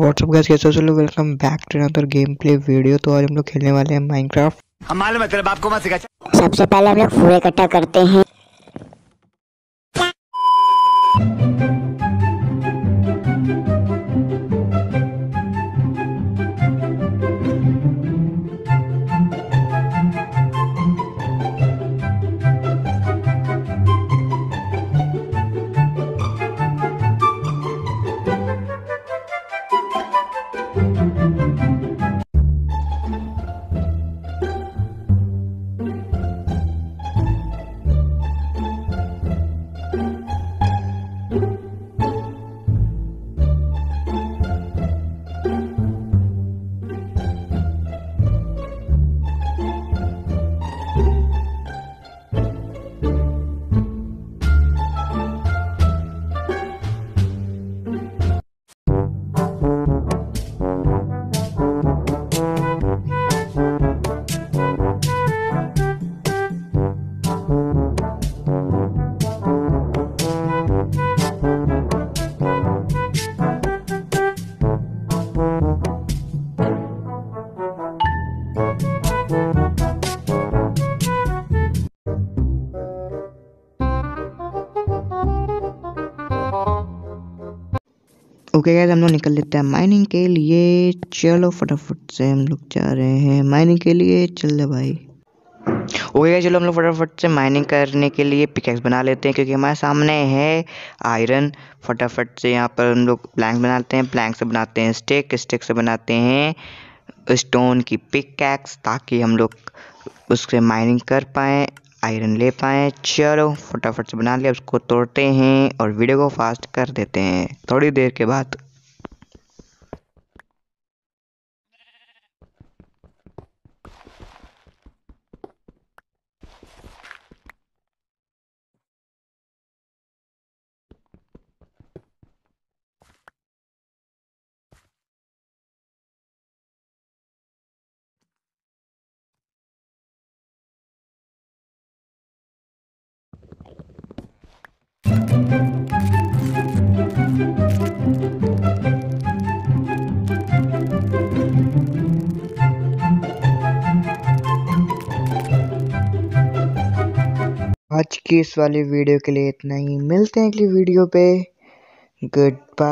WhatsApp gas कैसे हो लोग? Welcome back to another game play video तो आज हम लोग खेलने वाले हैं माइनक्राफ्ट हम मालूम है तेरे बाप को मत सिखा। सबसे पहले हम लोग फूल इकट्ठा करते हैं। Música ओके गाइस हम लोग निकल लेते हैं माइनिंग के लिए। चलो फटाफट से हम लोग जा रहे हैं माइनिंग के लिए। चल ले भाई। ओके गाइस चलो हम लोग फटाफट से माइनिंग करने के लिए पिकेक्स बना लेते हैं, क्योंकि हमारे सामने है आयरन फटाफट से यहाँ पर हम लोग प्लैंक बनाते हैं प्लैंक से बनाते हैं स्टिक स्टिक से बनाते हैं स्टोन की पिकैक्स ताकि हम लोग उससे माइनिंग कर पाएँ। आयरन ले पाएँ, चलो फटाफट से बना लिया, उसको तोड़ते हैं और वीडियो को फास्ट कर देते हैं। थोड़ी देर के बाद आज की इस वाली वीडियो के लिए इतना ही। मिलते हैं अगली वीडियो पे। Good bye